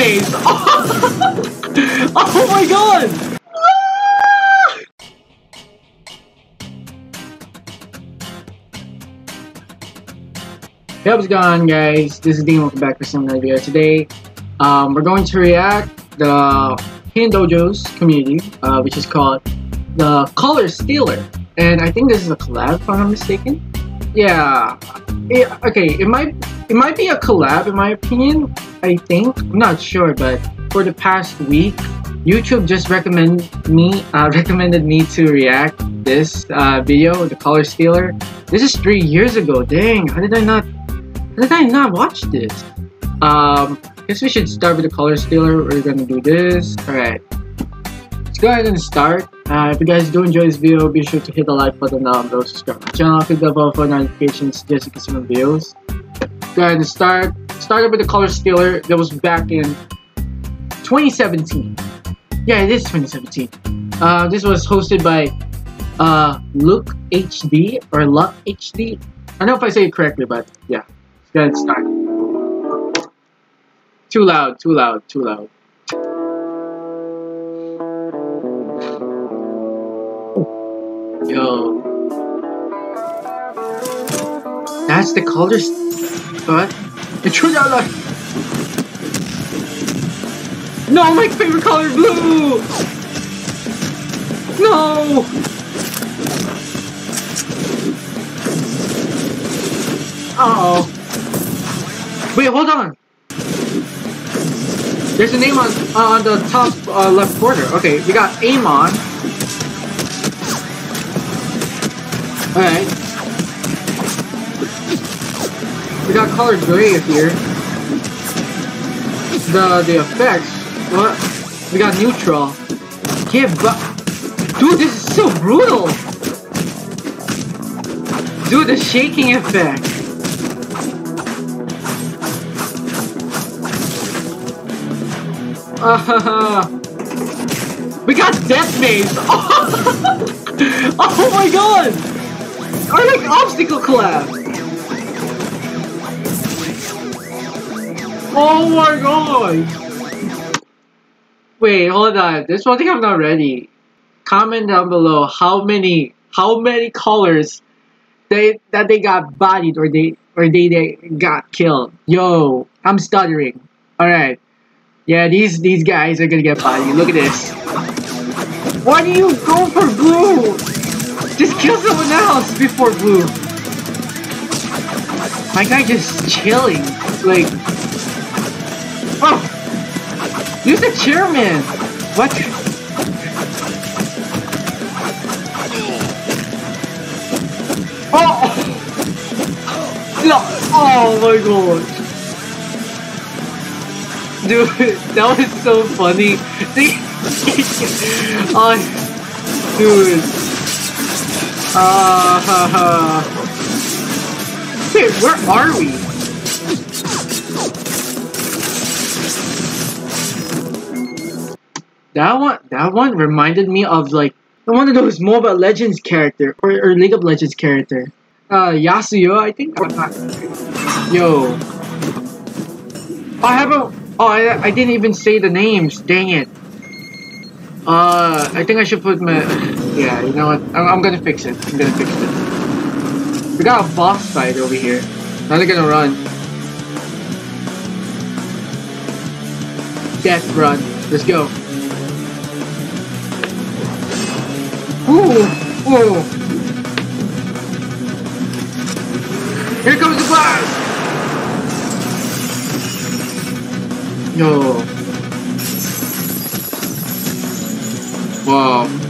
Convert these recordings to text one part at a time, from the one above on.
Oh, my god! Hey, what's going on guys? This is Dean, welcome back for some video. Today, um, we're going to react the Hyun Dojo's community, uh, which is called the Color Stealer. And I think this is a collab if I'm not mistaken. Yeah, it, okay, it might it might be a collab in my opinion, I think. I'm not sure, but for the past week, YouTube just recommend me uh, recommended me to react this uh, video, the Color Stealer. This is three years ago. Dang, how did I not how did I not watch this? Um, I guess we should start with the Color Stealer. We're gonna do this. Alright. Let's go ahead and start. Uh, if you guys do enjoy this video, be sure to hit the like button down below, subscribe to my channel, click the bell for notifications just to get some videos. Go ahead and start. Started with the Color Stealer that was back in 2017. Yeah, it is 2017. Uh, this was hosted by uh, Luke HD or Luck HD. I don't know if I say it correctly, but yeah. Let's go ahead and start. Too loud, too loud, too loud. Yo. That's the colors. What? It turned out like. No, my favorite color blue! No! Uh oh. Wait, hold on. There's a name on on the top uh, left corner. Okay, we got Amon. Alright. We got color gray here. The the effects. What? We got neutral. But dude, this is so brutal. Dude, the shaking effect. Uh, we got Death Maze! Oh my god! Our like obstacle collab! Oh my god! Wait, hold on. There's one thing I'm not ready. Comment down below how many how many colors they that they got bodied or they or they, they got killed. Yo, I'm stuttering. Alright. Yeah, these these guys are gonna get bodied. Look at this. Why do you go for blue? Just kill someone else before blue. My guy just chilling. Like Oh Use the chairman! What? Oh! No! Oh my god! Dude, that was so funny. oh, dude. Uh, ha, ha. Wait, where are we? That one, that one reminded me of like one of those Mobile Legends character or, or League of Legends character. Uh, Yasuo, I think. Yo, I haven't Oh, I, I didn't even say the names. Dang it. Uh, I think I should put my... Yeah, you know what? I'm, I'm gonna fix it. I'm gonna fix it. We got a boss fight over here. Now they're gonna run. Death run. Let's go. Ooh! Ooh! Here comes the blast! Yo. Wow.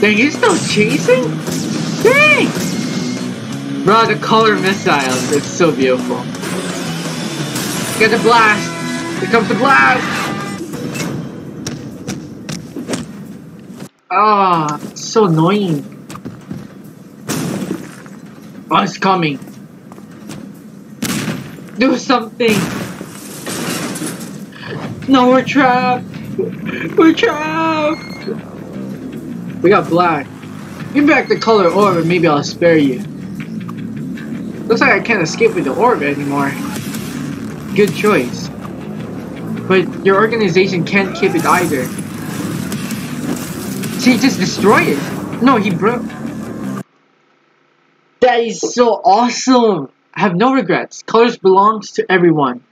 Dang, he's still chasing? Dang! Bro, the color missiles. It's so beautiful. Get the blast! Here comes the blast! Ah, oh, so annoying. Oh, it's coming. Do something! No, we're trapped! We're trapped! We got black. Give back the color orb and maybe I'll spare you. Looks like I can't escape with the orb anymore. Good choice. But your organization can't keep it either. See, just destroy it. No, he broke. That is so awesome. I have no regrets. Colors belongs to everyone.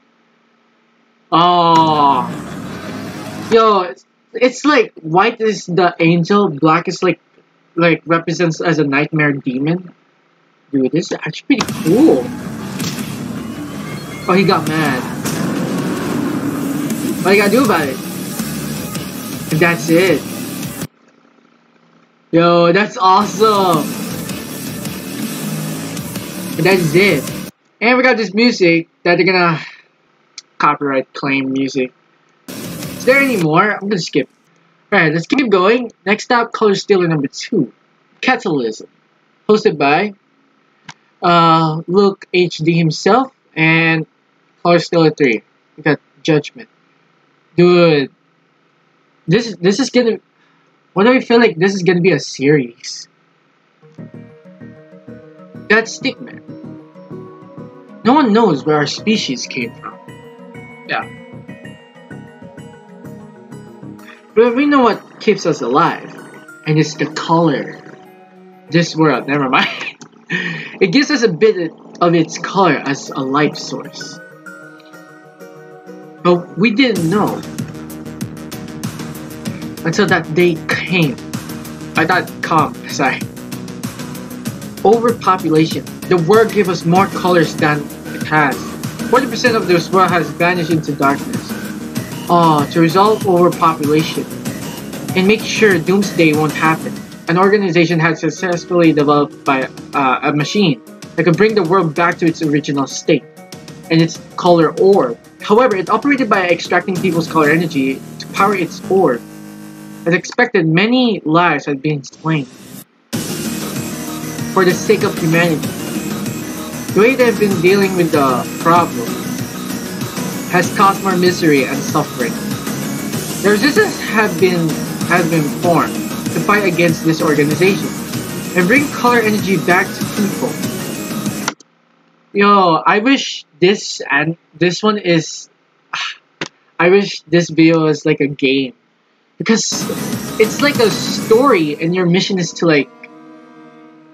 Oh. Yo, it's, like white is the angel, black is like like represents as a nightmare demon. Dude, this is actually pretty cool. Oh, he got mad. What you gotta do about it? And that's it. Yo, that's awesome. And that is it. And we got this music that they're gonna copyright claim music. There any more? I'm gonna skip. Alright, let's keep going. Next up, Color Stealer number two. Catalysm. Hosted by uh, Luke HD himself and Color Stealer 3. We got Judgment. Dude. This is this is gonna why do I feel like this is gonna be a series? That stickman. No one knows where our species came from. Yeah. But we know what keeps us alive. And it's the color. This world, never mind. it gives us a bit of its color as a life source. But we didn't know until that day came. I thought come, sorry. Overpopulation. The world gave us more colors than it has. 40% of this world has vanished into darkness. Oh, to resolve overpopulation and make sure doomsday won't happen, an organization had successfully developed by uh, a machine that could bring the world back to its original state and its color orb. However, it operated by extracting people's color energy to power its orb. As expected, many lives had been slain for the sake of humanity. The way they've been dealing with the problem has caused more misery and suffering. The resistance have been has been formed to fight against this organization and bring color energy back to people. Yo, I wish this and this one is I wish this video is like a game because it's like a story and your mission is to like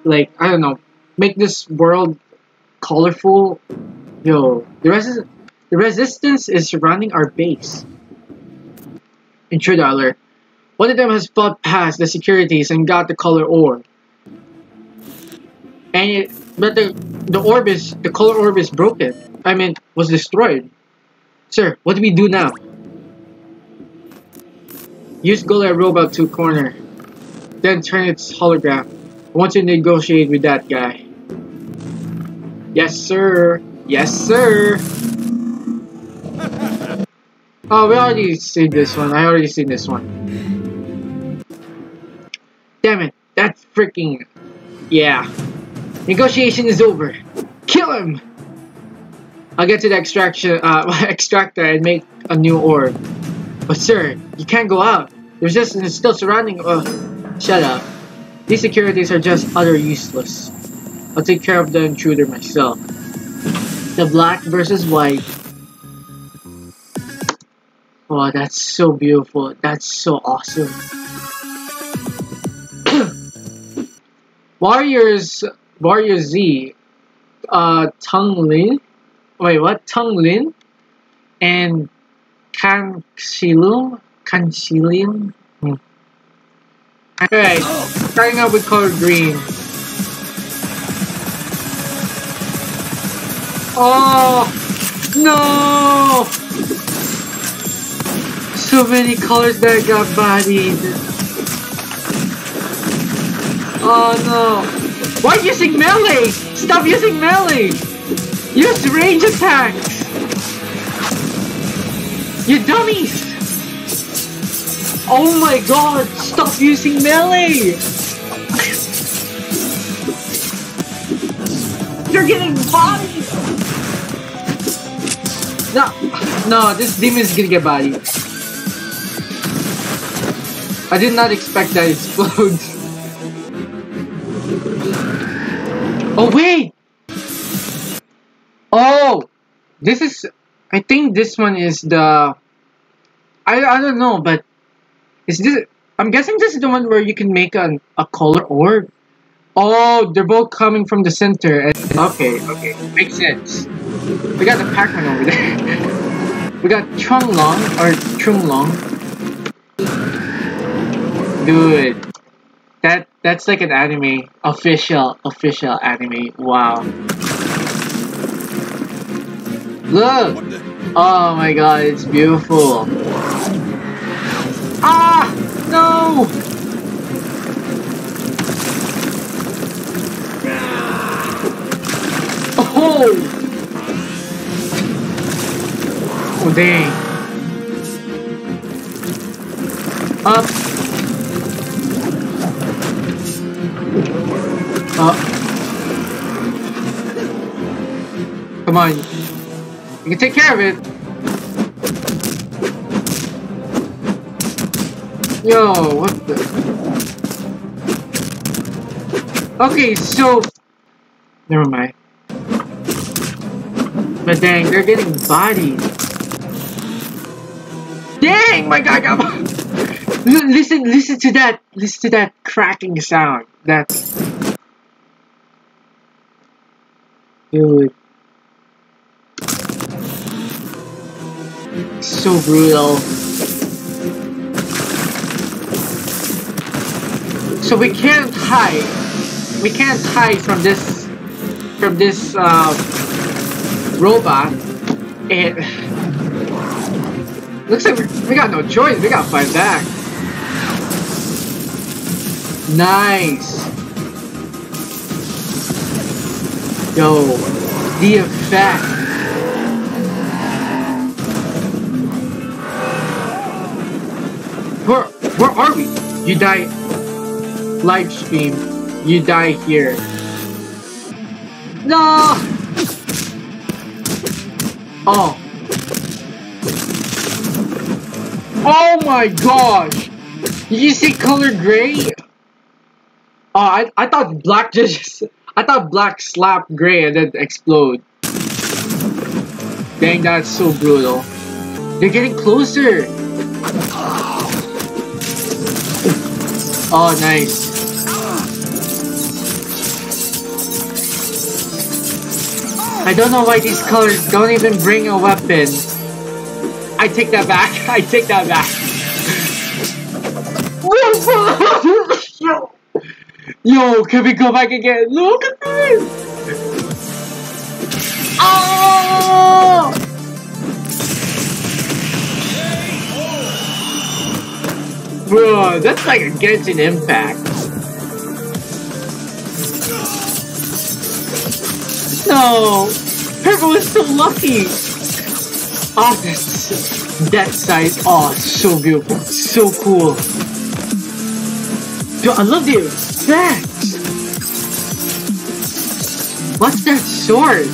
like I don't know make this world colorful yo the rest the resistance is surrounding our base intruder one of them has fought past the securities and got the color orb and it but the the orb is the color orb is broken I mean was destroyed sir what do we do now Use Goliath robot to corner. Then turn its hologram. I want to negotiate with that guy. Yes, sir. Yes, sir. Oh, we already seen this one. I already seen this one. Damn it. That's freaking... Yeah. Negotiation is over. Kill him! I'll get to the extraction, uh, extractor and make a new orb. But sir, you can't go out. The resistance is still surrounding- uh, shut up. These securities are just utter useless. I'll take care of the intruder myself. The black versus white. Oh, that's so beautiful. That's so awesome. Warriors, Warrior Z, uh, Tung Lin, wait, what? Tung Lin, and Cancilum? Cancilium? Hmm. Alright, starting out with color green. Oh! No! So many colors that got bodied. Oh no! Why using melee? Stop using melee! Use range attacks! You dummies! Oh my god, stop using melee! You're getting bodied! No, no, this demon is gonna get bodied. I did not expect that explodes. oh wait! Oh! This is I think this one is the I I don't know, but is this? I'm guessing this is the one where you can make an, a color orb. Oh, they're both coming from the center. And, okay, okay, makes sense. We got the Pac-Man over there. we got Chung Long or Chung Long. Dude, that that's like an anime, official, official anime. Wow. Look! Oh my god, it's beautiful. Ah! No! Oh! Oh dang. Up. Up. Come on. You can take care of it. Yo, what the? Okay, so... Never mind. But dang, they're getting bodied. Dang, my God. listen, listen to that, listen to that cracking sound. That's... Dude. So brutal. So we can't hide. We can't hide from this from this uh, robot. It looks like we, got no choice. We gotta fight back. Nice. Yo, the effect. Where where are we? You die live stream. You die here. No! Oh. Oh my gosh! Did you see color gray? Oh, I, I thought black just... I thought black slapped gray and then explode. Dang, that's so brutal. They're getting closer! Oh, nice. I don't know why these colors don't even bring a weapon. I take that back. I take that back. Yo, can we go back again? Look at this! Oh! Bro, that's like a Genshin Impact. No! Purple is so lucky! Oh, that's that side. Oh, so beautiful. So cool. Yo, I love you. effect! What's that sword?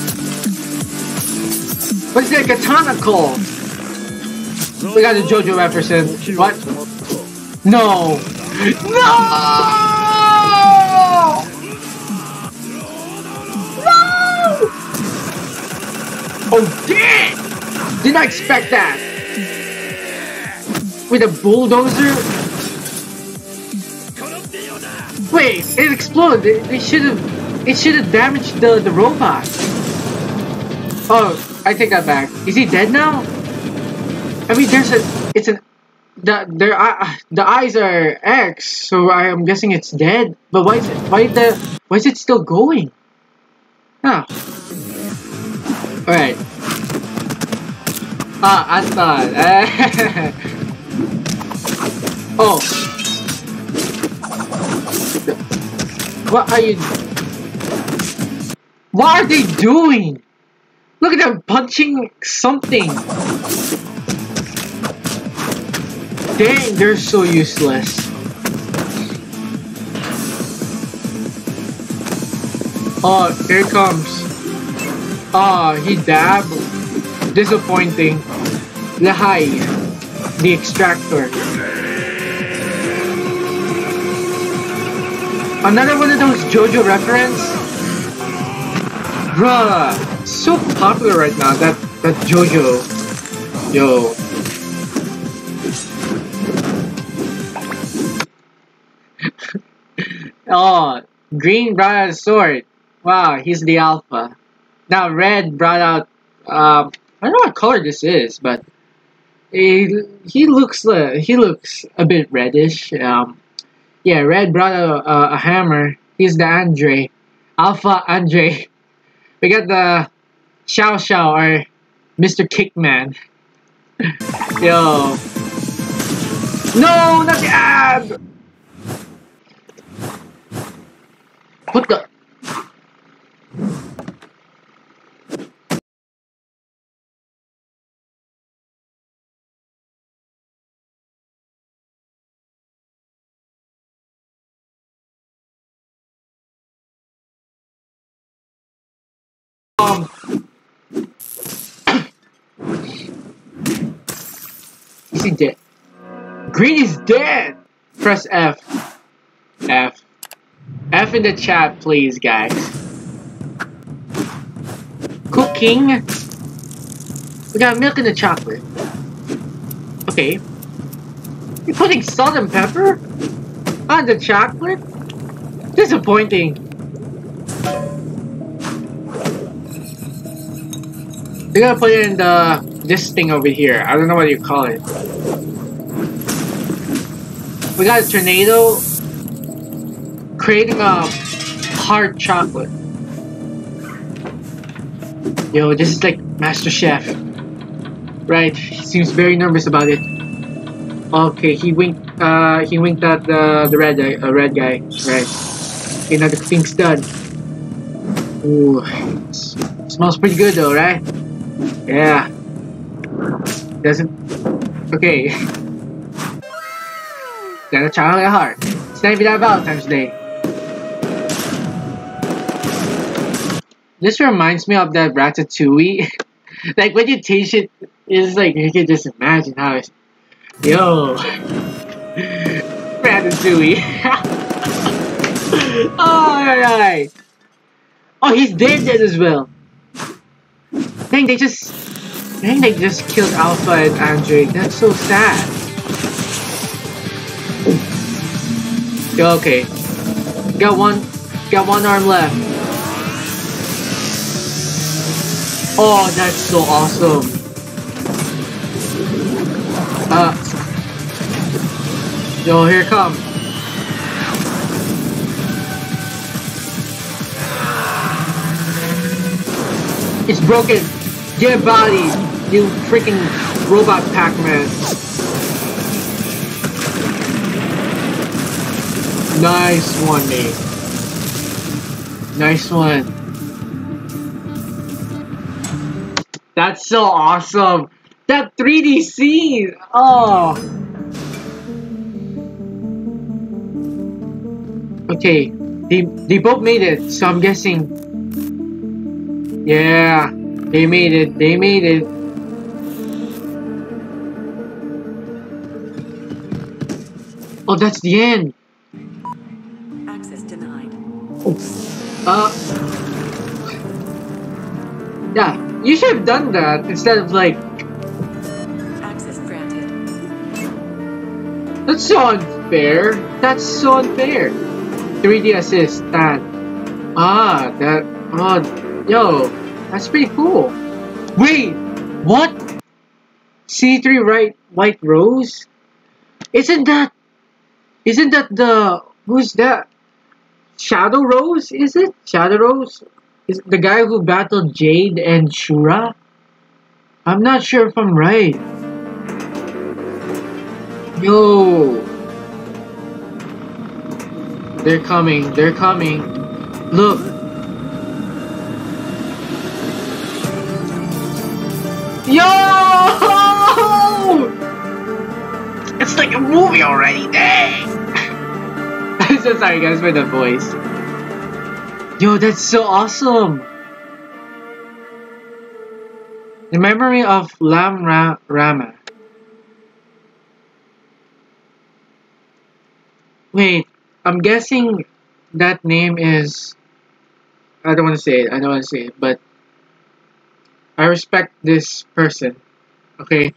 What's that katana called? We got the JoJo reference. What? No! No! No! Oh, damn! Did not expect that. With a bulldozer? Wait, it exploded. It, they should have. It should have damaged the the robot. Oh, I take that back. Is he dead now? I mean, there's a. It's an the their uh, the eyes are X, so I am guessing it's dead. But why is it why the why is it still going? Huh. Alright. Ah, Anton. oh. What are you What are they doing? Look at them punching something. Dang, they're so useless. Oh, here comes. Oh, he dabbed. Disappointing. Lahai. The extractor. Another one of those JoJo reference? Bruh, so popular right now, that, that JoJo. Yo. oh, green brought out a sword. Wow, he's the alpha. Now red brought out, uh, I don't know what color this is, but he, he looks, uh, he looks a bit reddish, um, yeah, red brought out a, a hammer. He's the Andre, Alpha Andre. We got the Xiao Xiao or Mr. Kickman. Yo. No, not the ab! What the? Um. Is he dead? Green is dead! Press F. F. F in the chat, please, guys. Cooking. We got milk in the chocolate. Okay. You're putting salt and pepper on the chocolate? Disappointing. We gotta put it in the this thing over here. I don't know what you call it. We got a tornado creating a hard chocolate. Yo, this is like Master Chef. Right, he seems very nervous about it. Okay, he winked. Uh, he winked at the the red guy. Uh, red guy. Right. Okay, now the thing's done. Ooh, smells pretty good though, right? Yeah. Doesn't. Okay. Got a chocolate heart. It's not even that Valentine's Day. This reminds me of that Ratatouille. like when you taste it, it's like you can just imagine how it's. Yo! Ratatouille. Alright! Oh, he's dead dead as well. Dang, they just... Dang, they just killed Alpha and Andre. That's so sad. Okay. Got one... Got one arm left. Oh, that's so awesome. Uh... Yo, here come. It's broken. Get body, you freaking robot Pac-Man. Nice one, mate. Nice one. That's so awesome. That 3D scene. Oh. Okay, they they both made it, so I'm guessing yeah, they made it. They made it. Oh, that's the end. Access denied. Oh. Uh. Yeah, you should have done that instead of like. Access granted. That's so unfair. That's so unfair. 3D assist. That. Ah, that. Oh, Yo, that's pretty cool. Wait, what? C3 right white rose? Isn't that isn't that the who's that? Shadow Rose, is it? Shadow Rose? Is the guy who battled Jade and Shura? I'm not sure if I'm right. Yo. They're coming, they're coming. Look, Yo! It's like a movie already, dang! I'm so sorry guys for the voice. Yo, that's so awesome! The memory of Lam Ra Rama. Wait, I'm guessing that name is... I don't want to say it, I don't want to say it, but I respect this person. Okay?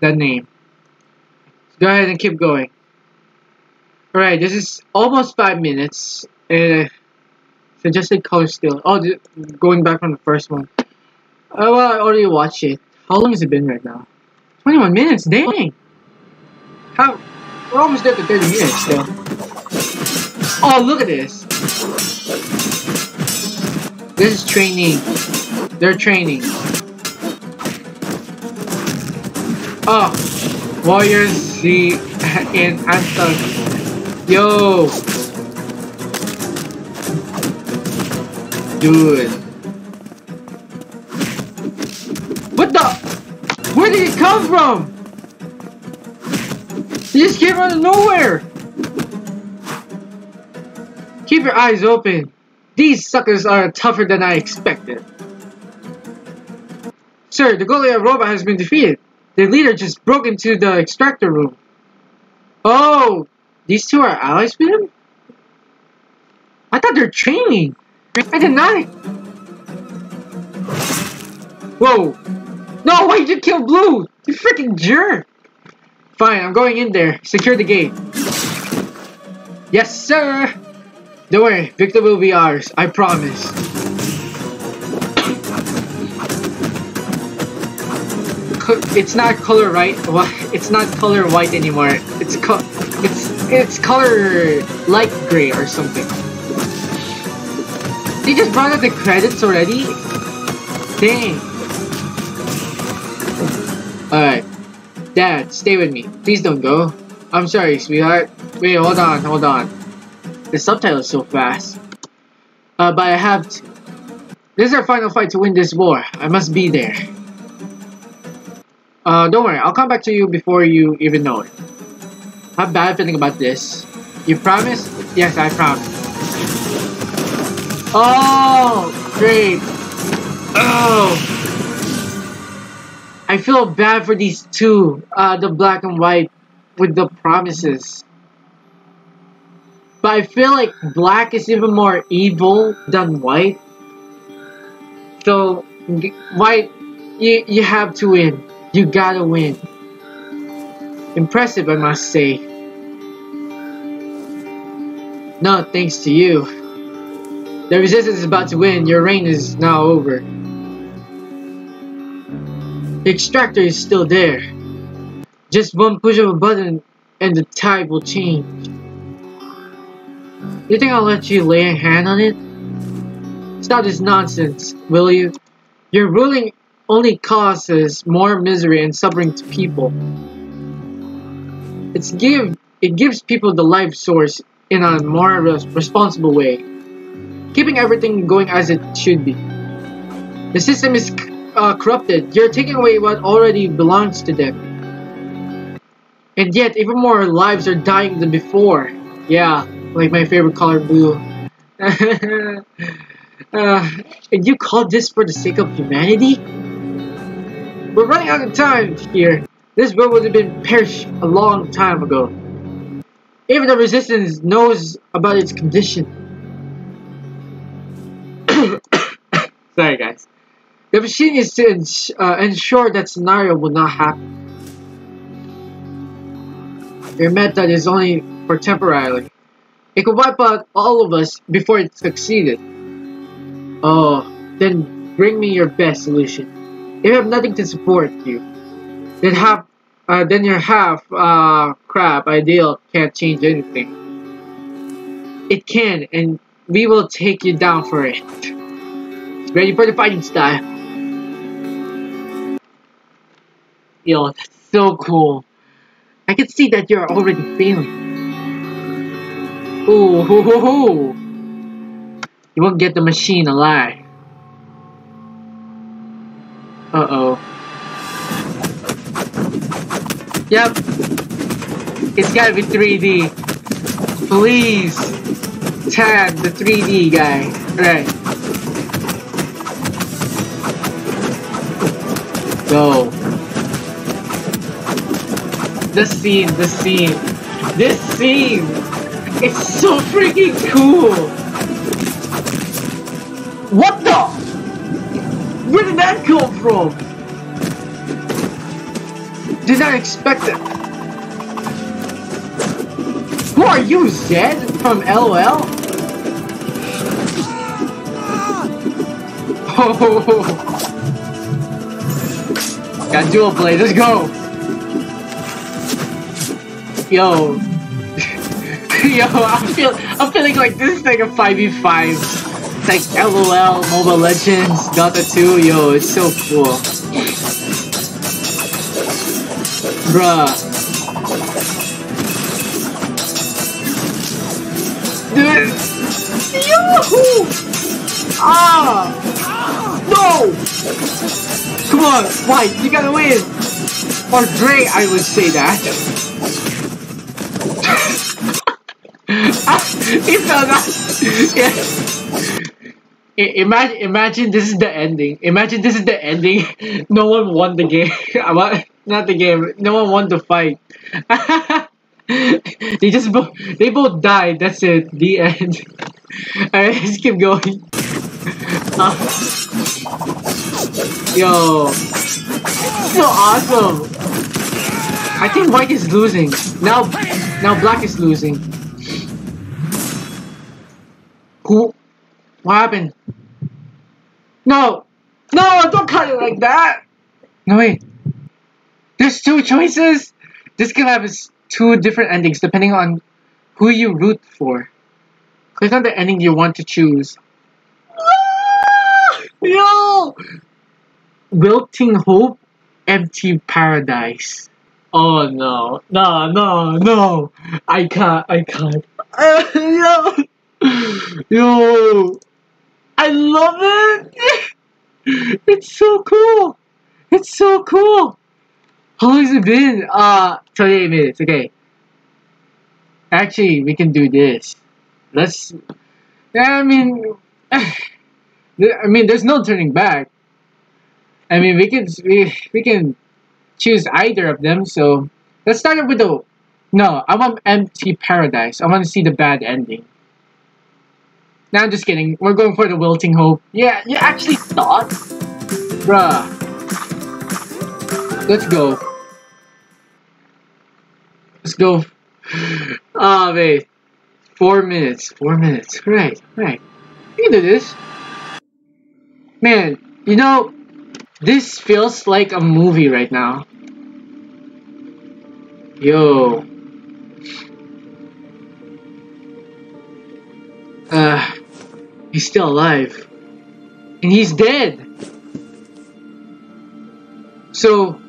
That name. Go ahead and keep going. Alright, this is almost five minutes. Uh, suggested color still. Oh, going back from the first one. Uh, well, I already watched it. How long has it been right now? 21 minutes, dang! How? We're almost there to 30 minutes still. Oh, look at this! This is training. They're training. Oh, Warriors Z in Anthem. Yo! Dude. What the? Where did it come from? He just came out of nowhere! Keep your eyes open. These suckers are tougher than I expected. Sir, the Goliath robot has been defeated. The leader just broke into the extractor room. Oh, these two are allies with him? I thought they're training. I did not. Whoa. No, why did you kill Blue? You freaking jerk. Fine, I'm going in there. Secure the gate. Yes, sir. Don't worry, Victor will be ours. I promise. It's not color right. It's not color white anymore. It's co it's it's color light gray or something. They just brought out the credits already. Dang. Alright. Dad, stay with me. Please don't go. I'm sorry, sweetheart. Wait, hold on, hold on. The subtitle is so fast. Uh, but I have to. This is our final fight to win this war. I must be there. Uh, don't worry. I'll come back to you before you even know it. I have bad feeling about this. You promise? Yes, I promise. Oh, great. Oh. I feel bad for these two, uh, the black and white, with the promises. But I feel like black is even more evil than white. So, white, you, you have to win. You gotta win. Impressive, I must say. No, thanks to you. The resistance is about to win. Your reign is now over. The extractor is still there. Just one push of a button and the tide will change. You think I'll let you lay a hand on it? Stop this nonsense, will you? You're ruling only causes more misery and suffering to people. It's give it gives people the life source in a more res responsible way, keeping everything going as it should be. The system is uh, corrupted. You're taking away what already belongs to them. And yet, even more lives are dying than before. Yeah, like my favorite color, blue. uh, and you call this for the sake of humanity? We're running out of time here. This world would have been perished a long time ago. Even the resistance knows about its condition. Sorry guys. The machine is to uh, ensure that scenario will not happen. Your method is only for temporarily. It could wipe out all of us before it succeeded. Oh, then bring me your best solution. If you have nothing to support you, then have uh, then your half uh, crap ideal can't change anything. It can, and we will take you down for it. Ready for the fighting style. Yo, that's so cool. I can see that you're already failing. Ooh, hoo, hoo, hoo. You won't get the machine alive. Uh-oh. Yep. It's gotta be 3D. Please. Tag the 3D guy. Right. Go. The scene, the scene. This scene! It's so freaking cool! What the? Where did that come from? Did not expect it. Who are you, Zed from LOL? Oh, got dual blade. Let's go. Yo, yo, I'm, feel, I'm feeling like this is like a five v five. It's like LOL, Mobile Legends, Dota 2. Yo, it's so cool. Bruh. Dude. Yahoo! Ah! No! Come on, White, you gotta win! Or Dre, I would say that. he fell down. Yeah. Imagine, imagine this is the ending. Imagine this is the ending. No one won the game. Not the game. No one won the fight. they just both they both died. That's it. The end. Alright, let's keep going. Uh, yo, so awesome. I think white is losing. Now, now black is losing. Who? What happened? No! No! Don't cut it like that! No, wait. There's two choices? This can have two different endings depending on who you root for. Click on the ending you want to choose. Ah! Yo! Wilting Hope, Empty Paradise. Oh no. No, no, no. I can't, I can't. yo! Yo! I love it! It's so cool! It's so cool! How long has it been? Uh, 28 minutes, okay. Actually, we can do this. Let's... Yeah, I mean... I mean, there's no turning back. I mean, we can we, we can choose either of them. So let's start with the. No, I want empty paradise. I want to see the bad ending. Now I'm just kidding. We're going for the wilting hope. Yeah, you actually thought, bruh. Let's go. Let's go. Ah, wait. Four minutes. Four minutes. Right, right. You can do this. Man, you know, this feels like a movie right now. Yo. Uh, he's still alive. And he's dead. So,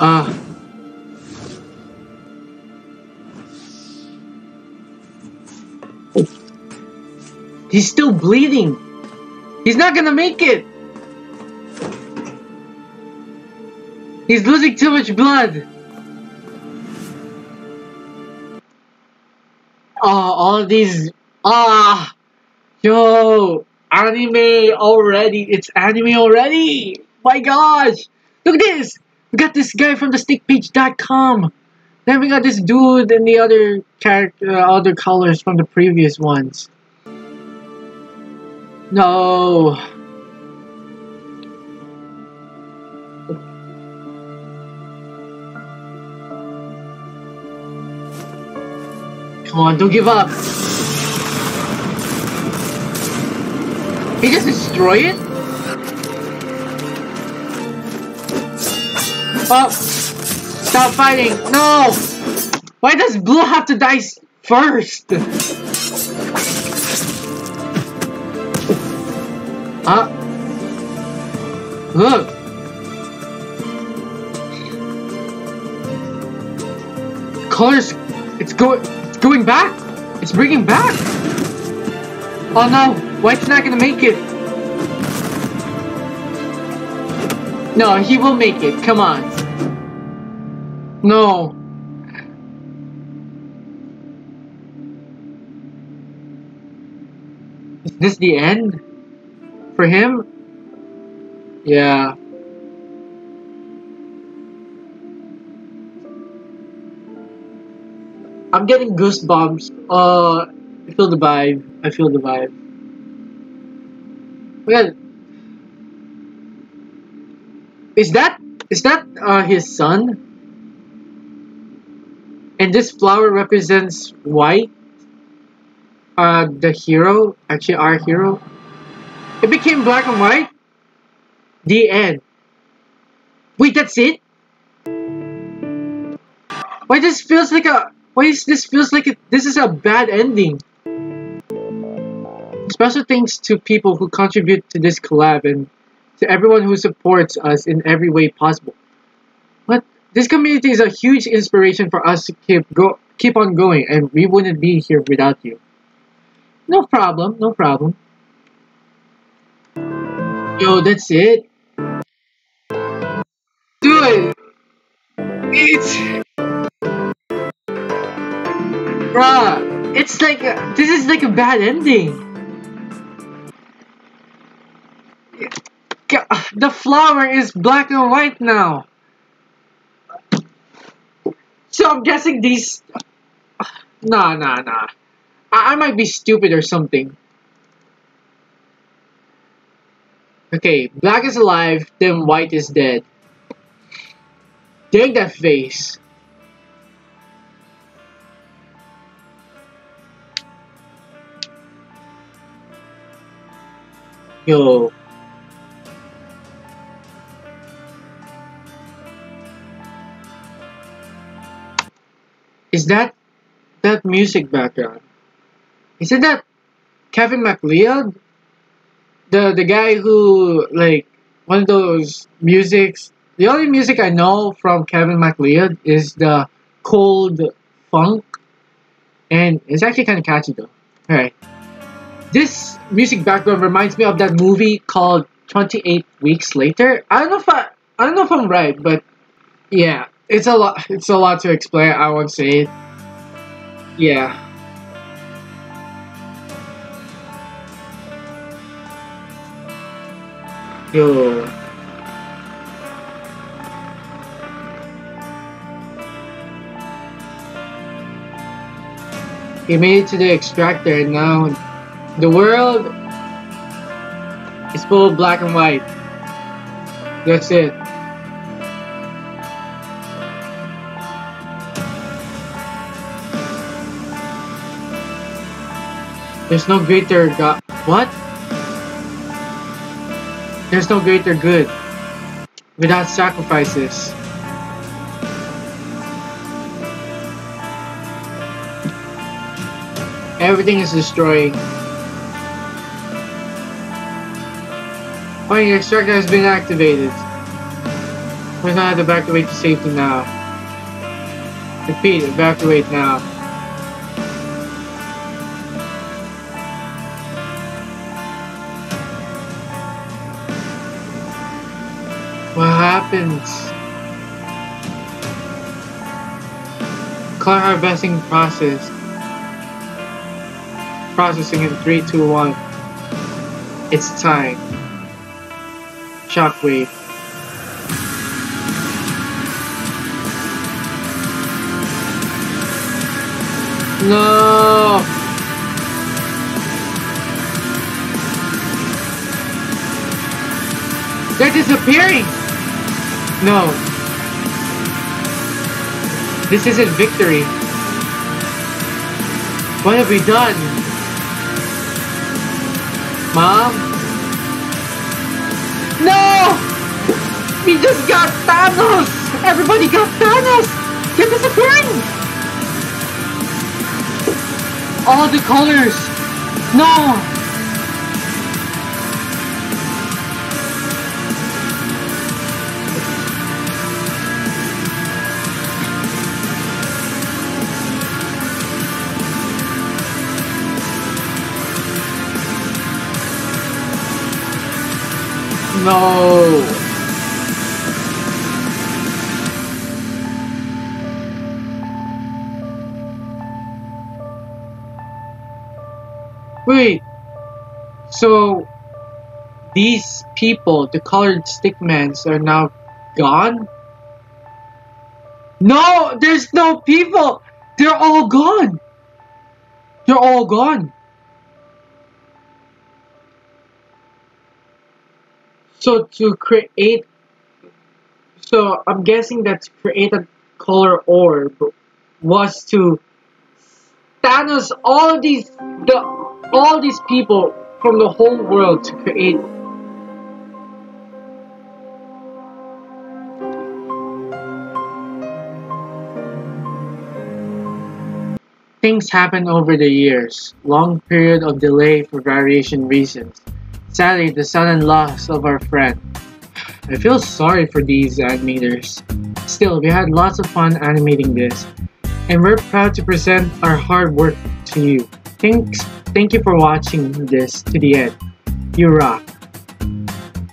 uh, he's still bleeding. He's not gonna make it. He's losing too much blood. Oh, all these. Ah, yo, anime already. It's anime already. My gosh, look at this. We got this guy from the stickpage.com. Then we got this dude and the other character, uh, other colors from the previous ones. No. Come on, don't give up. He just destroy it? Oh! Stop fighting! No! Why does Blue have to die first? Huh? Look! Colors, it's going, it's going back. It's bringing back. Oh no, White's not gonna make it. No, he will make it. Come on. No. Is this the end? For him? Yeah. I'm getting goosebumps. Uh, I feel the vibe. I feel the vibe. Well, is that is that uh his son? And this flower represents white. Uh, the hero, actually our hero. It became black and white. The end. Wait, that's it? Why this feels like a why is this feels like it, this is a bad ending? Special thanks to people who contribute to this collab and to everyone who supports us in every way possible. But this community is a huge inspiration for us to keep go keep on going and we wouldn't be here without you. No problem, no problem. Yo, that's it. Dude, it's bruh. It's like a, this is like a bad ending. The flower is black and white now. So I'm guessing these. Nah, nah, nah. I, I might be stupid or something. Okay, black is alive, then white is dead. Dang that face. Yo. Is that that music background? Isn't that Kevin MacLeod? The the guy who like one of those musics. The only music I know from Kevin MacLeod is the cold funk, and it's actually kind of catchy though. Alright, this music background reminds me of that movie called Twenty Eight Weeks Later. I don't know if I I don't know if I'm right, but yeah, it's a lot. It's a lot to explain. I won't say it. Yeah. Yo. He made it to the extractor and now the world is full of black and white. That's it. There's no greater God. What? There's no greater good without sacrifices. Everything is destroying. Finding the extractor has been activated. We're have to evacuate to safety now. Repeat, evacuate now. Happens? Harvesting process. Processing in 3, 2, 1. It's time. Shockwave. No! They're disappearing! No. This isn't victory. What have we done? Mom? No! We just got Thanos! Everybody got Thanos! They're disappearing! All the colors! No! No! Wait. So these people, the colored stickmans, are now gone? No, there's no people. They're all gone. They're all gone. So to create, so I'm guessing that to create a color orb, was to Thanos all these the all these people from the whole world to create Things happen over the years, long period of delay for variation reasons. Sadly, the sudden loss of our friend. I feel sorry for these animators. Still, we had lots of fun animating this, and we're proud to present our hard work to you. Thanks, thank you for watching this to the end. You rock.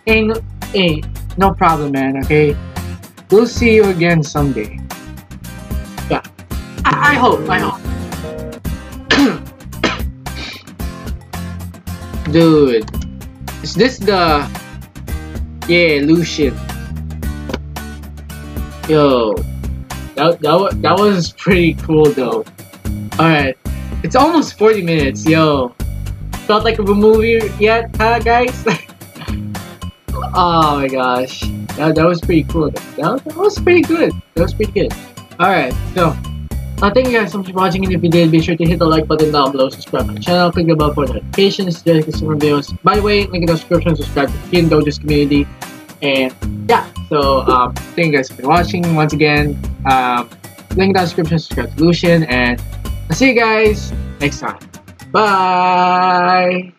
No, hey, no problem, man. Okay, we'll see you again someday. Yeah, I, I hope. I hope. Dude, is this the yeah Lucian? Yo, that that that was pretty cool though. All right, it's almost forty minutes. Yo, felt like a movie yet, huh, guys? oh my gosh, that, that was pretty cool. That, that was pretty good. That was pretty good. All right, so. Uh, thank you guys so much for watching and if you did, be sure to hit the like button down below, subscribe to my channel, click the bell for notifications, to get some videos. By the way, link in the description, subscribe to the Hyun Dojo's community. And yeah, so um, thank you guys for watching once again. Um, link in the description, subscribe to Lucian, and I'll see you guys next time. Bye!